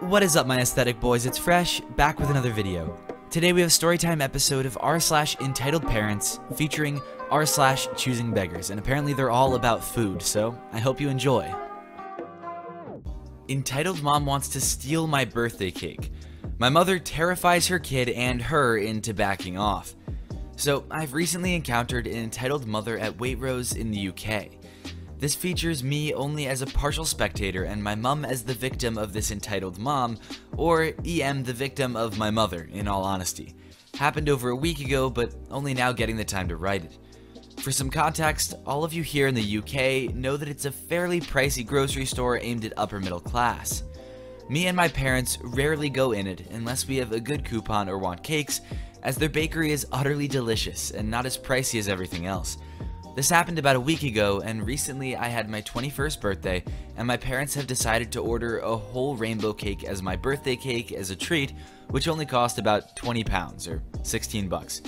What is up my aesthetic boys, it's Fresh, back with another video. Today we have a storytime episode of r slash entitled parents featuring r slash choosing beggars, and apparently they're all about food, so I hope you enjoy. Entitled mom wants to steal my birthday cake. My mother terrifies her kid and her into backing off. So I've recently encountered an entitled mother at Waitrose in the UK. This features me only as a partial spectator and my mum as the victim of this entitled mom, or EM the victim of my mother, in all honesty. Happened over a week ago, but only now getting the time to write it. For some context, all of you here in the UK know that it's a fairly pricey grocery store aimed at upper middle class. Me and my parents rarely go in it unless we have a good coupon or want cakes, as their bakery is utterly delicious and not as pricey as everything else. This happened about a week ago, and recently I had my 21st birthday, and my parents have decided to order a whole rainbow cake as my birthday cake as a treat, which only cost about 20 pounds or 16 bucks.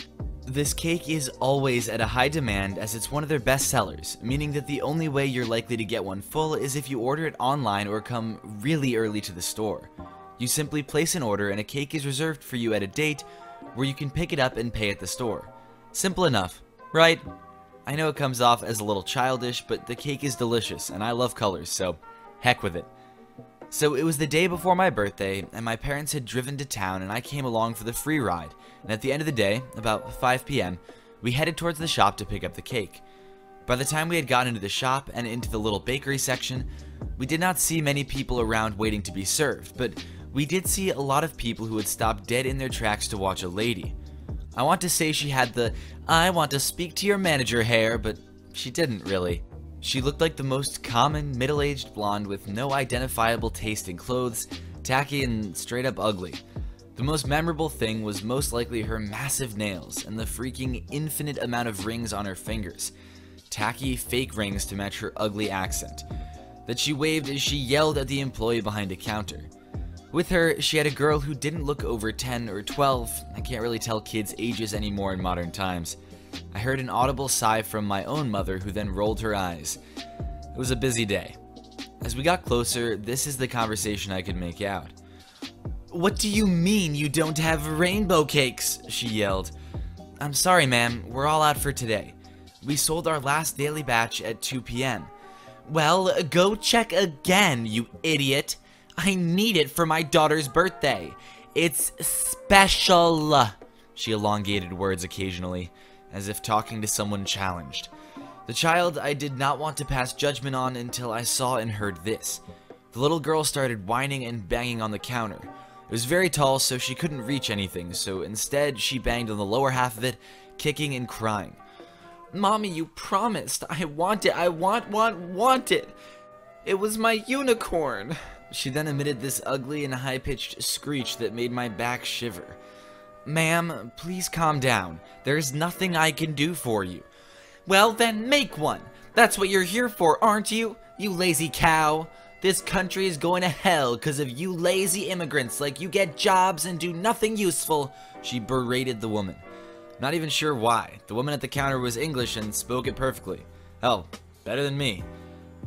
This cake is always at a high demand as it's one of their best sellers, meaning that the only way you're likely to get one full is if you order it online or come really early to the store. You simply place an order and a cake is reserved for you at a date where you can pick it up and pay at the store. Simple enough, right? I know it comes off as a little childish, but the cake is delicious, and I love colors, so heck with it. So it was the day before my birthday, and my parents had driven to town, and I came along for the free ride. And at the end of the day, about 5 p.m., we headed towards the shop to pick up the cake. By the time we had gotten into the shop and into the little bakery section, we did not see many people around waiting to be served, but we did see a lot of people who had stopped dead in their tracks to watch a lady. I want to say she had the I want to speak to your manager hair, but she didn't really. She looked like the most common middle-aged blonde with no identifiable taste in clothes, tacky and straight up ugly. The most memorable thing was most likely her massive nails and the freaking infinite amount of rings on her fingers. Tacky fake rings to match her ugly accent. That she waved as she yelled at the employee behind a counter. With her, she had a girl who didn't look over 10 or 12. I can't really tell kids' ages anymore in modern times. I heard an audible sigh from my own mother, who then rolled her eyes. It was a busy day. As we got closer, this is the conversation I could make out. What do you mean you don't have rainbow cakes? She yelled. I'm sorry, ma'am. We're all out for today. We sold our last daily batch at 2 p.m. Well, go check again, you idiot. I need it for my daughter's birthday. It's special. She elongated words occasionally, as if talking to someone challenged. The child I did not want to pass judgment on until I saw and heard this. The little girl started whining and banging on the counter. It was very tall, so she couldn't reach anything, so instead she banged on the lower half of it, kicking and crying. Mommy, you promised. I want it. I want, want, want it. It was my unicorn. She then emitted this ugly and high-pitched screech that made my back shiver. Ma'am, please calm down. There's nothing I can do for you. Well, then make one. That's what you're here for, aren't you? You lazy cow. This country is going to hell because of you lazy immigrants like you get jobs and do nothing useful. She berated the woman. Not even sure why. The woman at the counter was English and spoke it perfectly. Hell, better than me.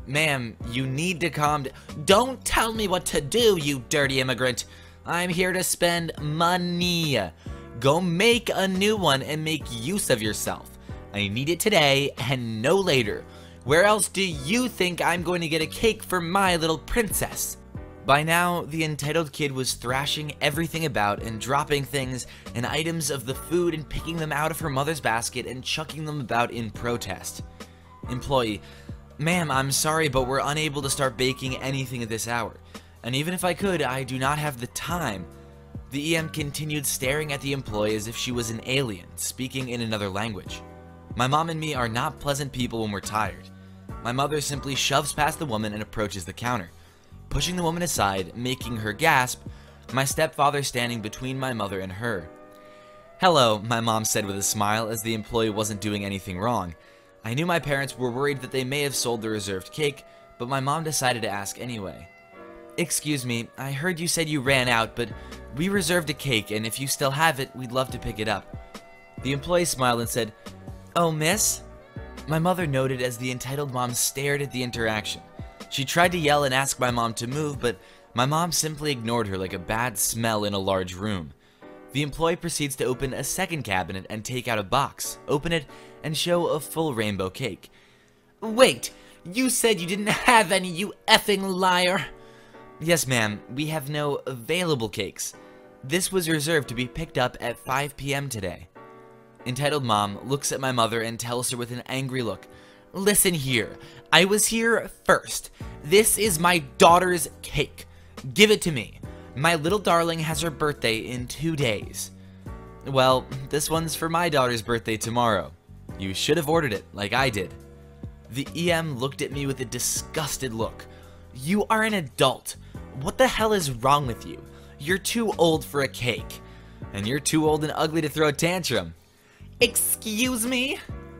Ma'am, you need to calm. Don't tell me what to do, you dirty immigrant. I'm here to spend money. Go make a new one and make use of yourself. I need it today and no later. Where else do you think I'm going to get a cake for my little princess? By now, the entitled kid was thrashing everything about and dropping things and items of the food and picking them out of her mother's basket and chucking them about in protest. Employee, Ma'am, I'm sorry, but we're unable to start baking anything at this hour. And even if I could, I do not have the time. The EM continued staring at the employee as if she was an alien, speaking in another language. My mom and me are not pleasant people when we're tired. My mother simply shoves past the woman and approaches the counter. Pushing the woman aside, making her gasp, my stepfather standing between my mother and her. Hello, my mom said with a smile as the employee wasn't doing anything wrong. I knew my parents were worried that they may have sold the reserved cake, but my mom decided to ask anyway. Excuse me, I heard you said you ran out, but we reserved a cake, and if you still have it, we'd love to pick it up. The employee smiled and said, Oh, miss? My mother noted as the entitled mom stared at the interaction. She tried to yell and ask my mom to move, but My mom simply ignored her like a bad smell in a large room. The employee proceeds to open a second cabinet and take out a box, open it, and show a full rainbow cake. Wait, you said you didn't have any, you effing liar! Yes, ma'am, we have no available cakes. This was reserved to be picked up at 5 p.m. today. Entitled mom looks at my mother and tells her with an angry look, Listen here, I was here first. This is my daughter's cake. Give it to me. My little darling has her birthday in two days. Well, this one's for my daughter's birthday tomorrow. You should have ordered it, like I did. The EM looked at me with a disgusted look. You are an adult. What the hell is wrong with you? You're too old for a cake. And you're too old and ugly to throw a tantrum. Excuse me?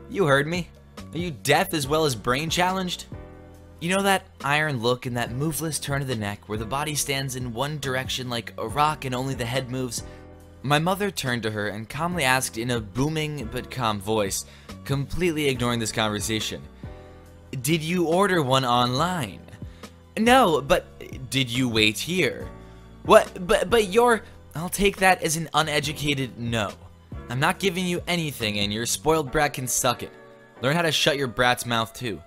You heard me. Are you deaf as well as brain challenged? You know that iron look and that moveless turn of the neck where the body stands in one direction like a rock and only the head moves? My mother turned to her and calmly asked in a booming but calm voice, completely ignoring this conversation. Did you order one online? No, but did you wait here? What? But but you're I'll take that as an uneducated no. I'm not giving you anything and your spoiled brat can suck it. Learn how to shut your brat's mouth too.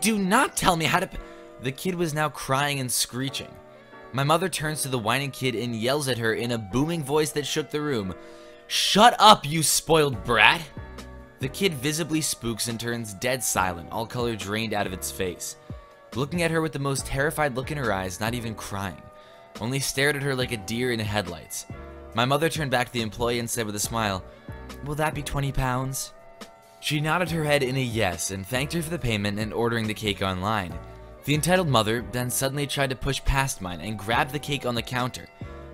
Do not tell me how to The kid was now crying and screeching. My mother turns to the whining kid and yells at her in a booming voice that shook the room. Shut up, you spoiled brat! The kid visibly spooks and turns dead silent, all color drained out of its face. Looking at her with the most terrified look in her eyes, not even crying. Only stared at her like a deer in headlights. My mother turned back to the employee and said with a smile, Will that be 20 pounds? She nodded her head in a yes and thanked her for the payment and ordering the cake online. The entitled mother then suddenly tried to push past mine and grabbed the cake on the counter.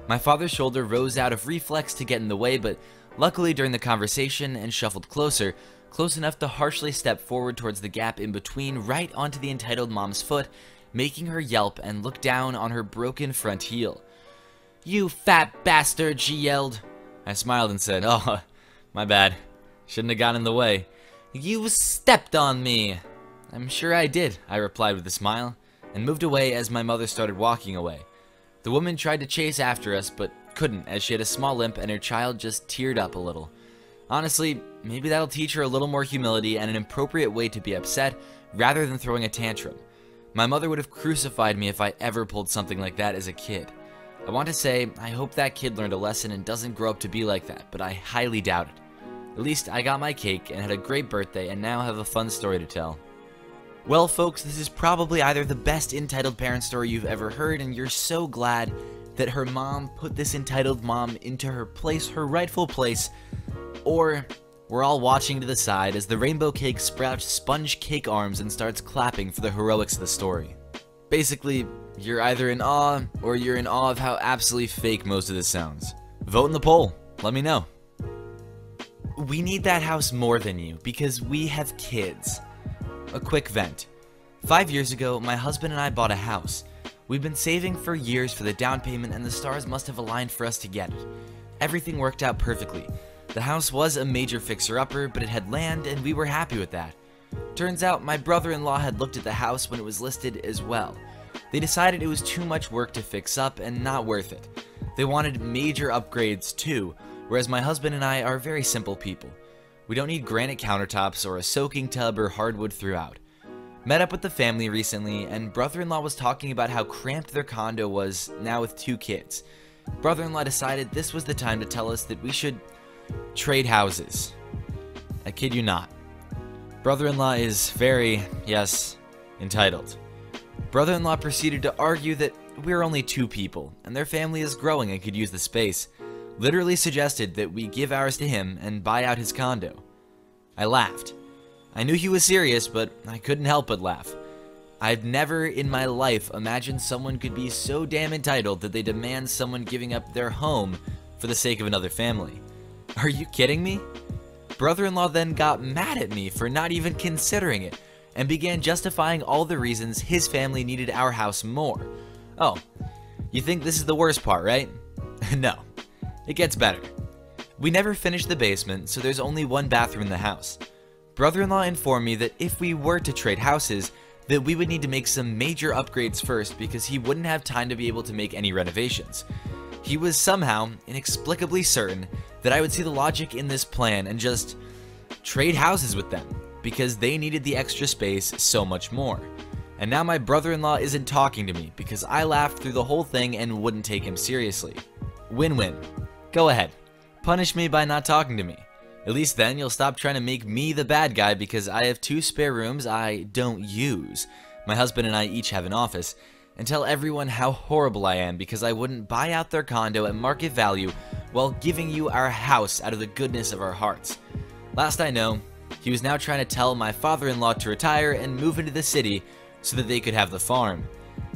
My father's shoulder rose out of reflex to get in the way, but luckily during the conversation and shuffled closer, close enough to harshly step forward towards the gap in between right onto the entitled mom's foot, making her yelp and look down on her broken front heel. You fat bastard, she yelled. I smiled and said, Oh, my bad. Shouldn't have gotten in the way. You stepped on me. I'm sure I did, I replied with a smile, and moved away as my mother started walking away. The woman tried to chase after us, but couldn't as she had a small limp and her child just teared up a little. Honestly, maybe that'll teach her a little more humility and an appropriate way to be upset rather than throwing a tantrum. My mother would have crucified me if I ever pulled something like that as a kid. I want to say, I hope that kid learned a lesson and doesn't grow up to be like that, but I highly doubt it. At least I got my cake and had a great birthday and now have a fun story to tell. Well, folks, this is probably either the best entitled parent story you've ever heard, and you're so glad that her mom put this entitled mom into her place, her rightful place, or we're all watching to the side as the rainbow cake sprouts sponge cake arms and starts clapping for the heroics of the story. Basically, you're either in awe or you're in awe of how absolutely fake most of this sounds. Vote in the poll. Let me know. We need that house more than you because we have kids. A quick vent. Five years ago, my husband and I bought a house. We've been saving for years for the down payment and the stars must have aligned for us to get it. Everything worked out perfectly. The house was a major fixer-upper, but it had land and we were happy with that. Turns out my brother-in-law had looked at the house when it was listed as well. They decided it was too much work to fix up and not worth it. They wanted major upgrades too, whereas my husband and I are very simple people. We don't need granite countertops or a soaking tub or hardwood throughout. Met up with the family recently, and brother-in-law was talking about how cramped their condo was now with two kids. Brother-in-law decided this was the time to tell us that we should trade houses. I kid you not. Brother-in-law is very, yes, entitled. Brother-in-law proceeded to argue that we're only two people, and their family is growing and could use the space. Literally suggested that we give ours to him and buy out his condo. I laughed. I knew he was serious, but I couldn't help but laugh. I've never in my life imagined someone could be so damn entitled that they demand someone giving up their home for the sake of another family. Are you kidding me? Brother-in-law then got mad at me for not even considering it and began justifying all the reasons his family needed our house more. Oh, you think this is the worst part, right? no, it gets better. We never finished the basement, so there's only one bathroom in the house. Brother-in-law informed me that if we were to trade houses, that we would need to make some major upgrades first because he wouldn't have time to be able to make any renovations. He was somehow, inexplicably certain that I would see the logic in this plan and just trade houses with them because they needed the extra space so much more. And now my brother-in-law isn't talking to me because I laughed through the whole thing and wouldn't take him seriously. Win-win. Go ahead. Punish me by not talking to me. At least then you'll stop trying to make me the bad guy because I have two spare rooms I don't use. My husband and I each have an office. And tell everyone how horrible I am because I wouldn't buy out their condo at market value while giving you our house out of the goodness of our hearts. Last I know, he was now trying to tell my father-in-law to retire and move into the city so that they could have the farm.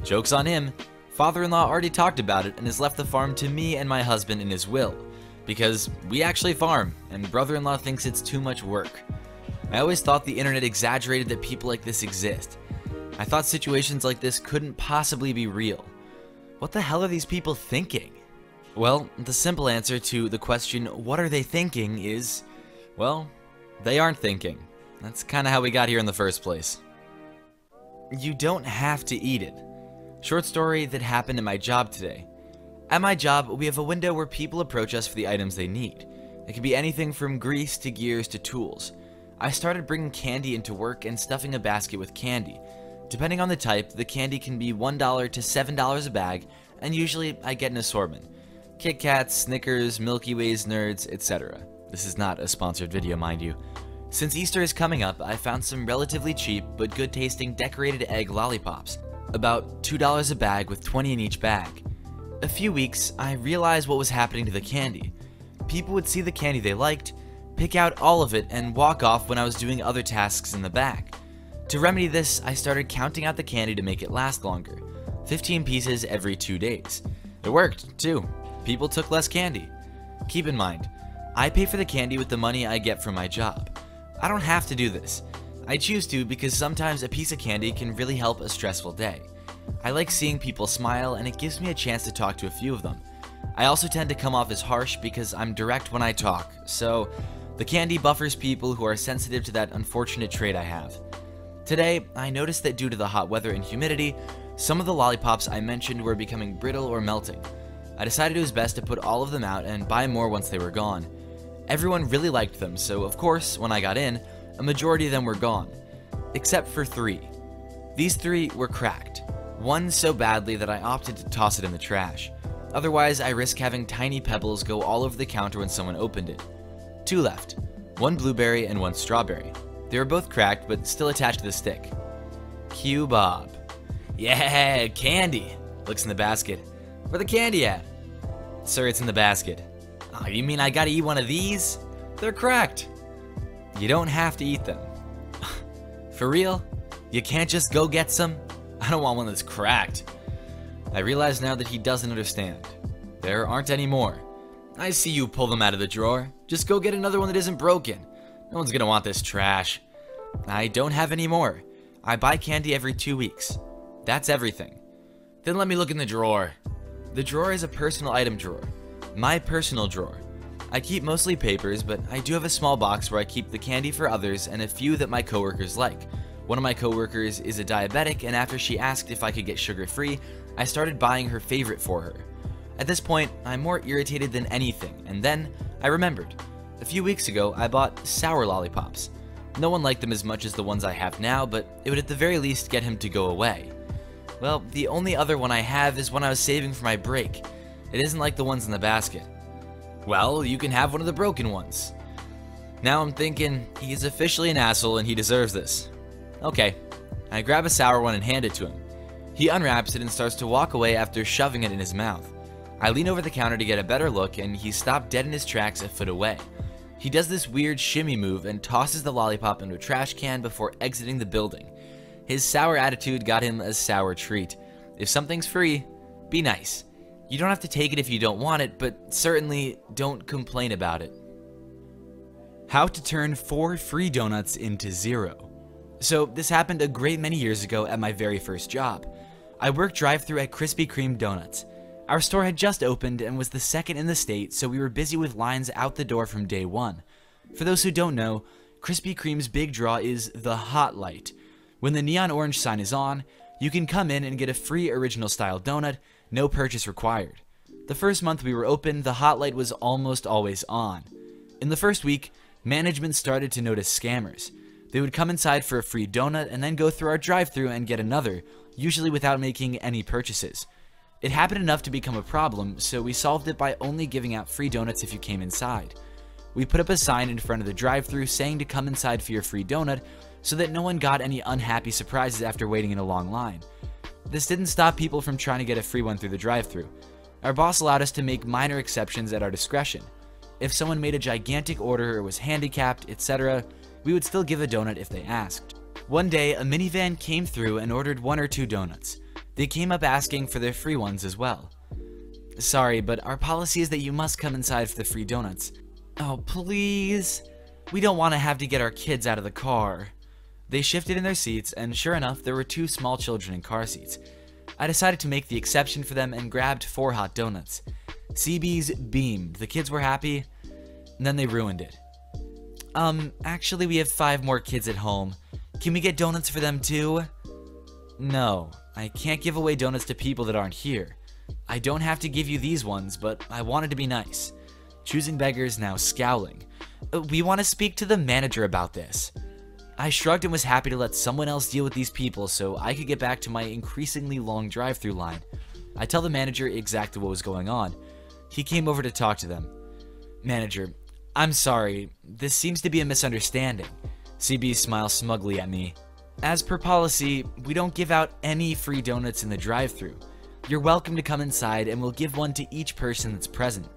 Joke's on him, father-in-law already talked about it and has left the farm to me and my husband in his will because we actually farm, and brother-in-law thinks it's too much work. I always thought the internet exaggerated that people like this exist. I thought situations like this couldn't possibly be real. What the hell are these people thinking? Well, the simple answer to the question, what are they thinking, is, well, they aren't thinking. That's kinda how we got here in the first place. You don't have to eat it. Short story that happened in my job today. At my job, we have a window where people approach us for the items they need. It can be anything from grease to gears to tools. I started bringing candy into work and stuffing a basket with candy. Depending on the type, the candy can be $1 to $7 a bag, and usually I get an assortment. Kit Kats, Snickers, Milky Ways, Nerds, etc. This is not a sponsored video, mind you. Since Easter is coming up, I found some relatively cheap but good tasting decorated egg lollipops. About $2 a bag with 20 in each bag a few weeks, I realized what was happening to the candy. People would see the candy they liked, pick out all of it, and walk off when I was doing other tasks in the back. To remedy this, I started counting out the candy to make it last longer. 15 pieces every two days. It worked, too. People took less candy. Keep in mind, I pay for the candy with the money I get from my job. I don't have to do this. I choose to because sometimes a piece of candy can really help a stressful day. I like seeing people smile and it gives me a chance to talk to a few of them. I also tend to come off as harsh because I'm direct when I talk, so the candy buffers people who are sensitive to that unfortunate trait I have. Today, I noticed that due to the hot weather and humidity, some of the lollipops I mentioned were becoming brittle or melting. I decided it was best to put all of them out and buy more once they were gone. Everyone really liked them, so of course, when I got in, a majority of them were gone. Except for three. These three were cracked. One so badly that I opted to toss it in the trash. Otherwise, I risk having tiny pebbles go all over the counter when someone opened it. Two left, one blueberry and one strawberry. They were both cracked, but still attached to the stick. Cue Bob. Yeah, candy. Looks in the basket. Where the candy at? Sir, it's in the basket. Oh, you mean I gotta eat one of these? They're cracked. You don't have to eat them. For real? You can't just go get some? I don't want one that's cracked. I realize now that he doesn't understand. There aren't any more. I see you pull them out of the drawer. Just go get another one that isn't broken. No one's gonna want this trash. I don't have any more. I buy candy every two weeks. That's everything. Then let me look in the drawer. The drawer is a personal item drawer. My personal drawer. I keep mostly papers, but I do have a small box where I keep the candy for others and a few that my coworkers like. One of my coworkers is a diabetic, and after she asked if I could get sugar free, I started buying her favorite for her. At this point, I'm more irritated than anything, and then I remembered. A few weeks ago, I bought sour lollipops. No one liked them as much as the ones I have now, but it would at the very least get him to go away. Well, the only other one I have is one I was saving for my break. It isn't like the ones in the basket. Well, you can have one of the broken ones. Now I'm thinking, he's officially an asshole and he deserves this. Okay. I grab a sour one and hand it to him. He unwraps it and starts to walk away after shoving it in his mouth. I lean over the counter to get a better look and he stopped dead in his tracks a foot away. He does this weird shimmy move and tosses the lollipop into a trash can before exiting the building. His sour attitude got him a sour treat. If something's free, be nice. You don't have to take it if you don't want it, but certainly don't complain about it. How to turn 4 free donuts into 0. So this happened a great many years ago at my very first job. I worked drive-through at Krispy Kreme Donuts. Our store had just opened and was the second in the state, so we were busy with lines out the door from day one. For those who don't know, Krispy Kreme's big draw is the Hot Light. When the neon orange sign is on, you can come in and get a free original style donut, no purchase required. The first month we were open, the hot light was almost always on. In the first week, management started to notice scammers. They would come inside for a free donut and then go through our drive through and get another, usually without making any purchases. It happened enough to become a problem, so we solved it by only giving out free donuts if you came inside. We put up a sign in front of the drive through saying to come inside for your free donut so that no one got any unhappy surprises after waiting in a long line. This didn't stop people from trying to get a free one through the drive through. Our boss allowed us to make minor exceptions at our discretion. If someone made a gigantic order or was handicapped, etc., we would still give a donut if they asked. One day, a minivan came through and ordered one or two donuts. They came up asking for their free ones as well. Sorry, but our policy is that you must come inside for the free donuts. Oh, please. We don't want to have to get our kids out of the car. They shifted in their seats, and sure enough, there were two small children in car seats. I decided to make the exception for them and grabbed four hot donuts. CB's beamed. The kids were happy, and then they ruined it. Um, actually, we have five more kids at home. Can we get donuts for them too? No, I can't give away donuts to people that aren't here. I don't have to give you these ones, but I wanted to be nice. Choosing beggars now scowling. Uh, we want to speak to the manager about this. I shrugged and was happy to let someone else deal with these people so I could get back to my increasingly long drive through line. I tell the manager exactly what was going on. He came over to talk to them. Manager, I'm sorry, this seems to be a misunderstanding. CB smiles smugly at me. As per policy, we don't give out any free donuts in the drive through You're welcome to come inside and we'll give one to each person that's present.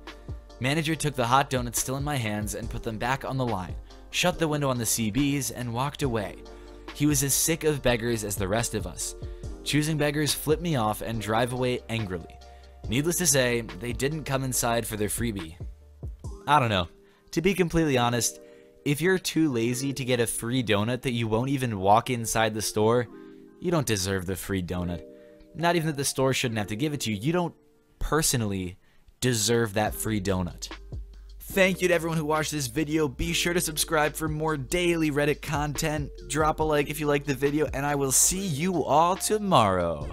Manager took the hot donuts still in my hands and put them back on the line, shut the window on the CBs, and walked away. He was as sick of beggars as the rest of us. Choosing beggars flipped me off and drive away angrily. Needless to say, they didn't come inside for their freebie. I don't know. To be completely honest, if you're too lazy to get a free donut that you won't even walk inside the store, you don't deserve the free donut. Not even that the store shouldn't have to give it to you, you don't personally deserve that free donut. Thank you to everyone who watched this video. Be sure to subscribe for more daily Reddit content. Drop a like if you liked the video, and I will see you all tomorrow.